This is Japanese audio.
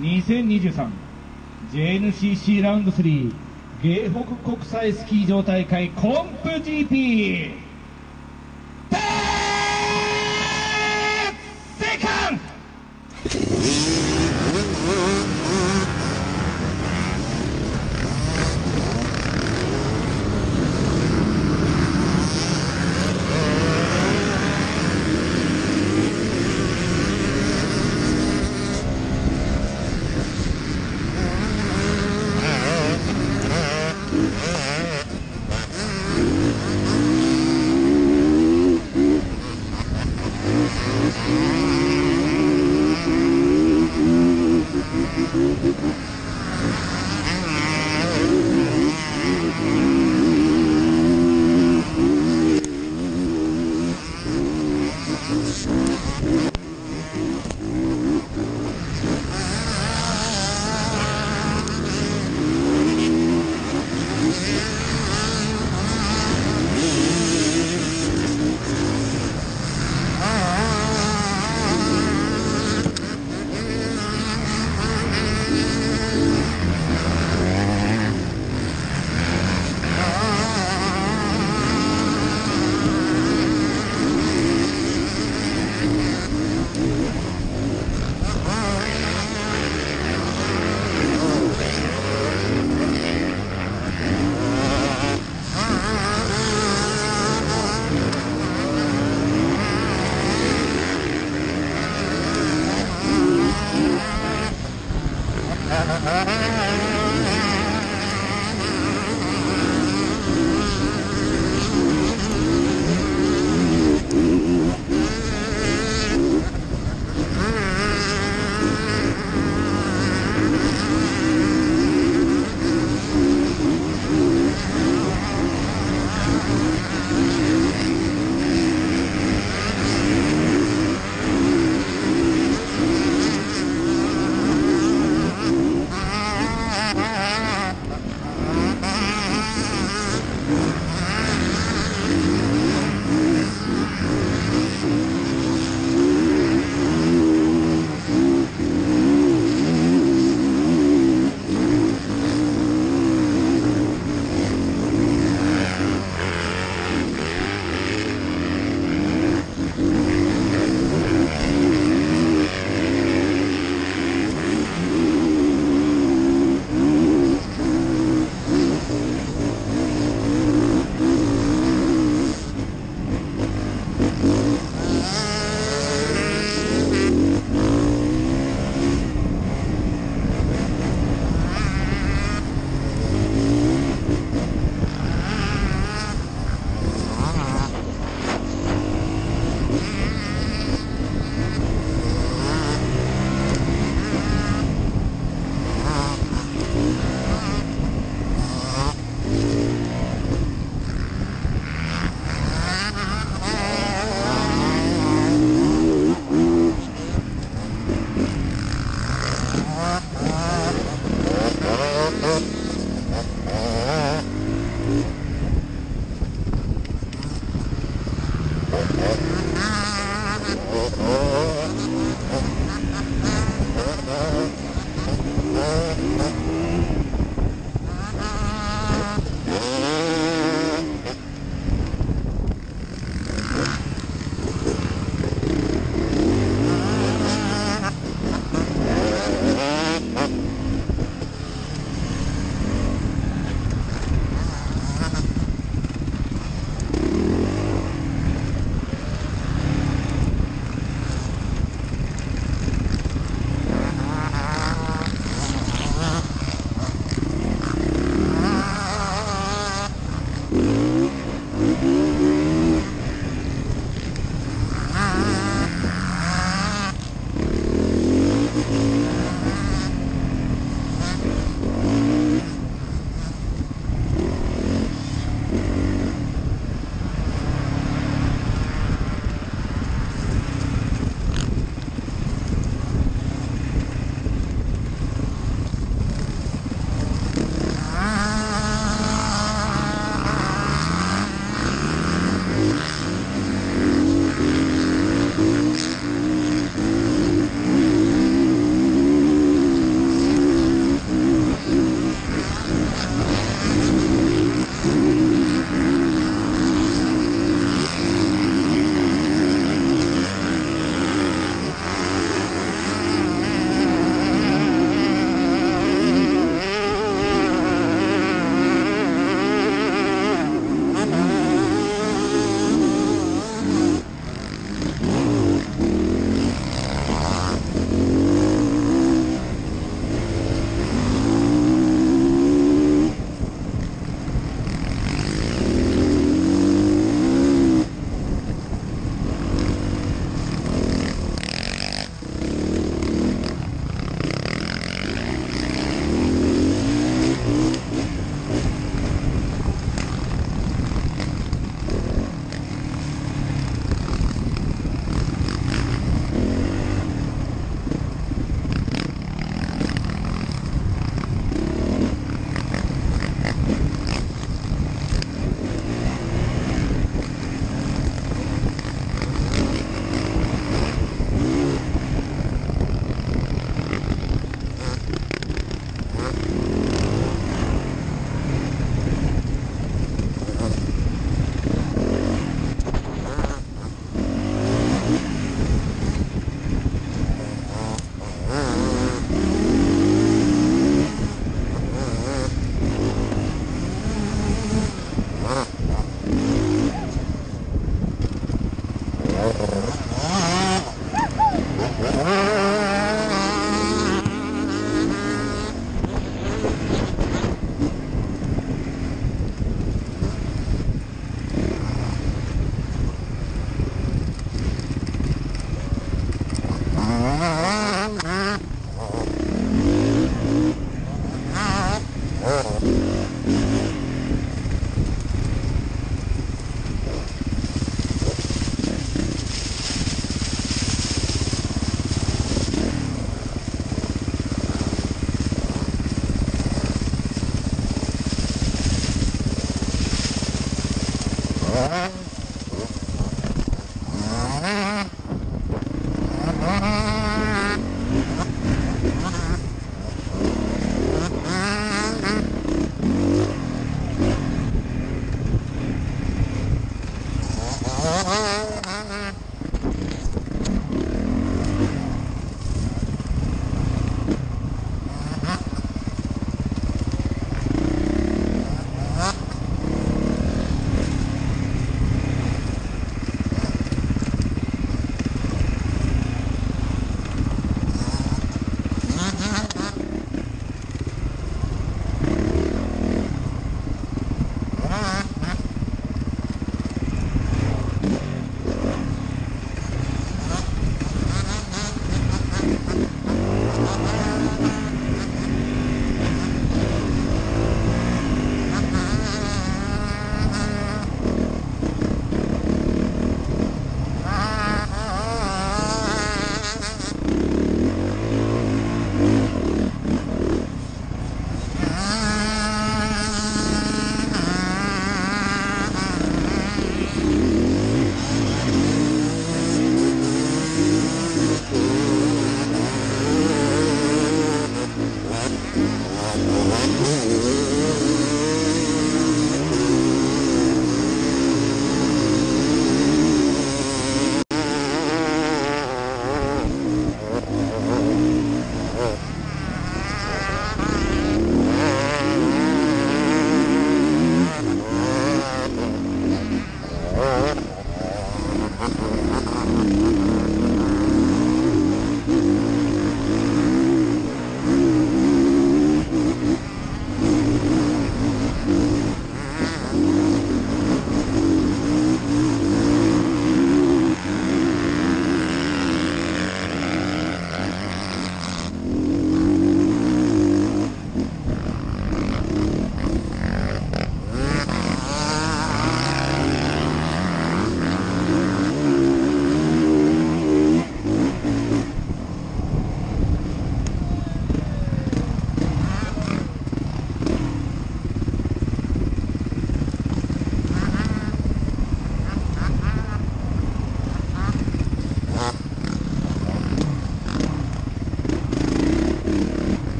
2023 JNCC ラウンド3芸北国際スキー場大会コンプ GP